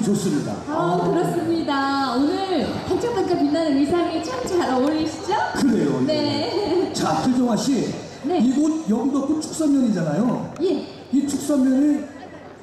기분이 좋습니다. 아, 그렇습니다. 오늘 반짝반짝 빛나는 의상이 참 잘 어울리시죠? 그래요. 네. 자, 필정아 씨. 네. 이곳 영덕군 축산면이잖아요. 예. 이 축산면이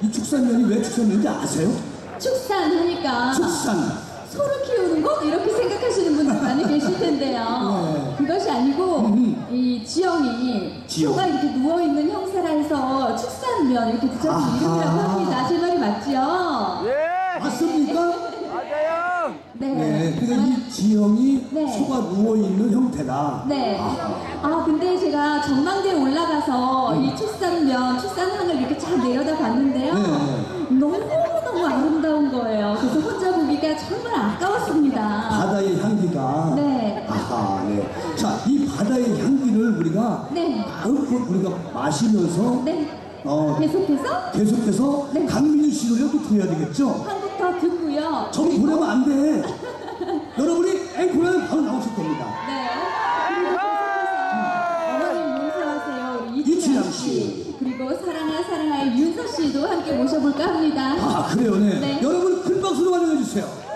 이 축산면이 왜 축산면인지 아세요? 축산하니까 축산. 소를 키우는 거? 이렇게 생각하시는 분들 많이 계실 텐데요. 네. 그것이 아니고 음. 이 지영이 지영. 소가 이렇게 누워 있는 형사라 해서 축산면 이렇게 붙여진 아하. 이름이라고 합니다. 제 말이 맞지요? 예! 맞습니까? 맞아요! 네. 네. 그래서 이 지형이 네. 소가 누워 있는 형태다. 네. 아, 근데 제가 전망대에 올라가서 이 축산면, 축산항을 이렇게 잘 내려다 봤는데요. 네. 너무너무 아름다운 거예요. 그래서 혼자 보기가 정말 아까웠습니다. 바다의 향기가. 네. 아하, 네. 자, 이 바다의 향기를 우리가 네. 마음껏 우리가 마시면서 네. 어, 계속해서 계속해서 네. 강민주 씨 노래도 들어야 되겠죠? 한곡 더 듣고요. 저는 보내면 안 돼. 여러분이 앵콜하면 바로 나오실 겁니다. 네. 그리고 계속해서 어머님 용서하세요. 우리 이춘향 씨. 씨. 그리고 사랑아 사랑아의 윤서 씨도 함께 모셔볼까 합니다. 아, 그래요, 네. 네. 여러분 큰 박수로 환영해 주세요.